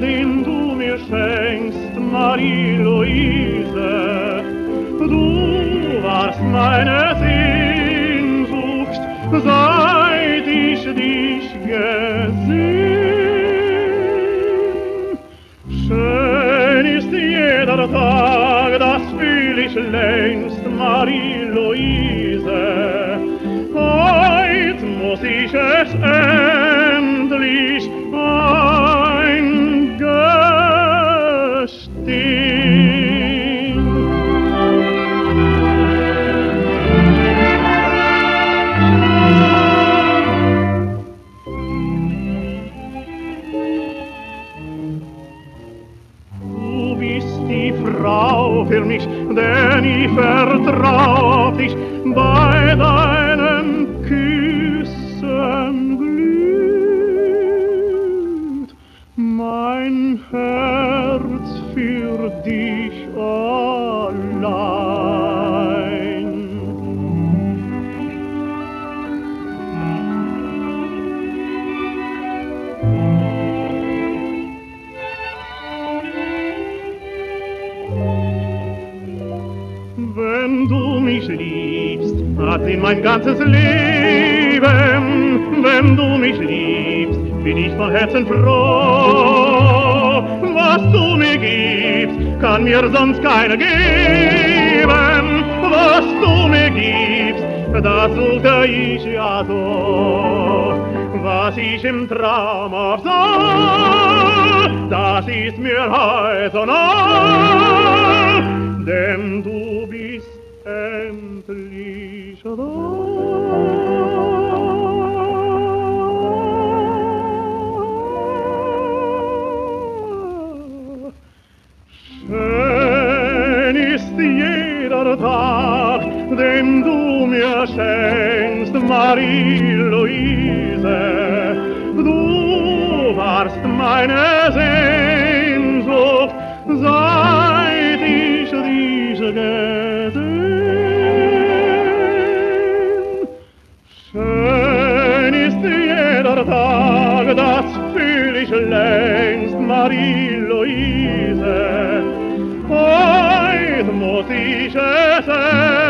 Den du mir schenkst, Marie-Louise. Du warst meine Sehnsucht, seit ich dich gesehen. Schön ist jeder Tag, das fühl ich längst, Marie-Louise. Heute muss ich es Frau für mich, denn ich vertrau dich bei deinen Küssen glüht mein Herz für dich allein. Wenn du mich liebst, hat in mein ganzes Leben. Wenn du mich liebst, bin ich von Herzen froh. Was du mir gibst, kann mir sonst keiner geben. Was du mir gibst, das suchte ich ja so. Was ich im Traum auch sah, das ist mir heute noch, den du mir schenkst, Marie-Louise. Du warst meine Sehnsucht, seit ich dich gesehen. Schön ist jeder Tag, das fühl ich längst, Marie-Louise. Heut muss ich es endlich